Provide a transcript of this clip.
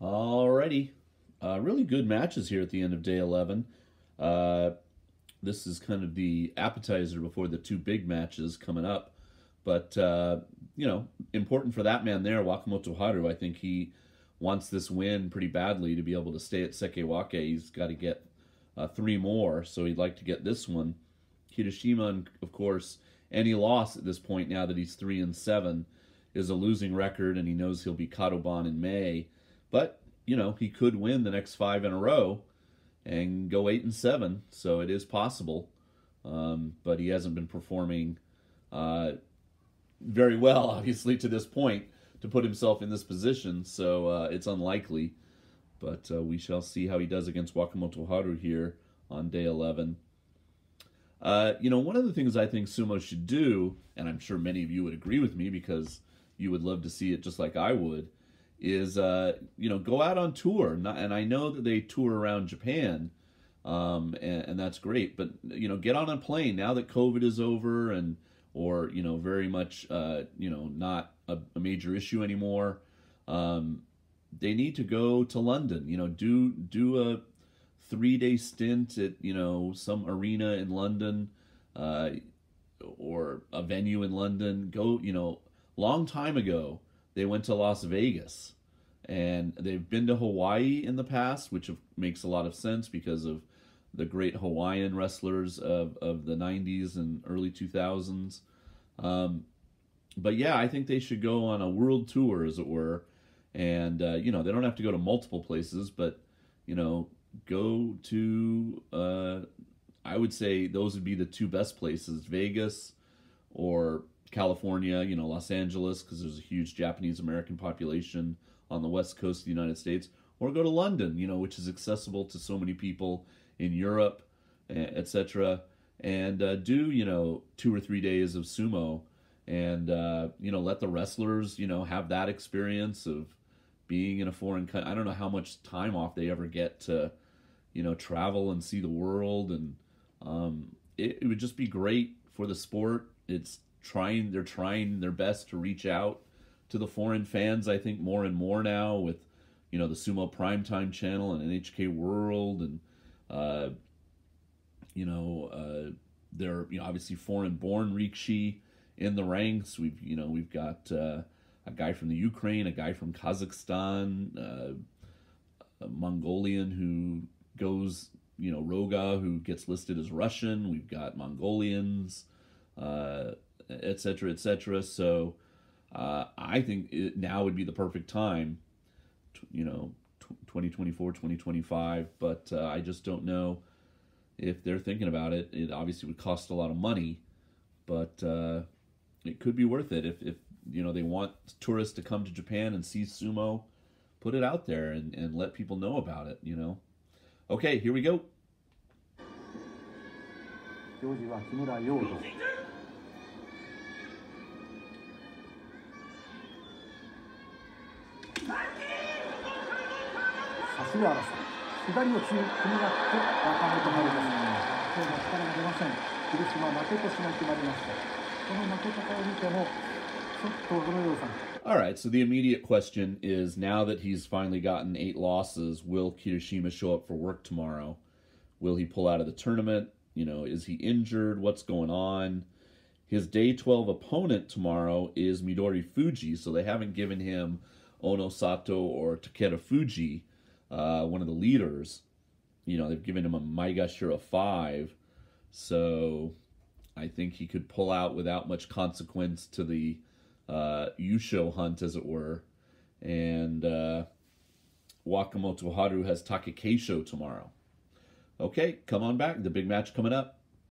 All Uh, really good matches here at the end of day 11. Uh, this is kind of the appetizer before the two big matches coming up. But, uh, you know, important for that man there, Wakamotoharu. I think he wants this win pretty badly to be able to stay at Sekiwake. He's got to get uh, three more, so he'd like to get this one. Kirishima, of course, any loss at this point now that he's three and seven is a losing record, and he knows he'll be Kadoban in May. But you know he could win the next five in a row and go eight and seven, so it is possible. Um, but he hasn't been performing uh, very well, obviously, to this point to put himself in this position. So uh, it's unlikely. But uh, we shall see how he does against Wakamotoharu here on day 11. Uh, you know, one of the things I think sumo should do, and I'm sure many of you would agree with me because you would love to see it just like I would, is uh, you know go out on tour. and I know that they tour around Japan, um, and, and, that's great. But you know, get on a plane now that COVID is over, and or you know, very much uh, you know not a, a major issue anymore. Um, they need to go to London. You know, do do a three day stint at you know some arena in London, uh, or a venue in London. Go, you know, long time ago they went to Las Vegas, and they've been to Hawaii in the past, which makes a lot of sense because of the great Hawaiian wrestlers of, of the 90s and early 2000s. Um, but yeah, I think they should go on a world tour, as it were. And, uh, you know, they don't have to go to multiple places, but, you know, go to, uh, I would say those would be the two best places Vegas or California, you know, Los Angeles, because there's a huge Japanese American population on the west coast of the United States, or go to London, you know, which is accessible to so many people in Europe, etc. And uh, do, you know, two or three days of sumo and, uh, you know, let the wrestlers, you know, have that experience of being in a foreign country. I don't know how much time off they ever get to, you know, travel and see the world. And um, it, it would just be great for the sport. It's trying they're trying their best to reach out to the foreign fans i think more and more now with you know the sumo primetime channel and nhk world and uh, you know uh, they're you know obviously foreign born rikishi in the ranks. We've you know we've got uh, a guy from the ukraine a guy from kazakhstan uh, a mongolian who goes you know roga who gets listed as russian. We've got mongolians uh, etc., etc. So uh, I think it, now would be the perfect time, to, you know, 2024, 2025. But uh, I just don't know if they're thinking about it. It obviously would cost a lot of money, but uh, it could be worth it if, if you know they want tourists to come to Japan and see sumo. Put it out there and, and let people know about it. You know. Okay, here we go. All right, so the immediate question is now that he's finally gotten eight losses, will Kirishima show up for work tomorrow? Will he pull out of the tournament? You know, is he injured? What's going on? His day 12 opponent tomorrow is Midorifuji, so they haven't given him Onosato or Takerufuji uh, one of the leaders. You know, they've given him a Maegashira 5. So I think he could pull out without much consequence to the uh, Yusho hunt, as it were. And uh, Wakamotoharu has Takakeisho tomorrow. Okay, come on back. The big match coming up.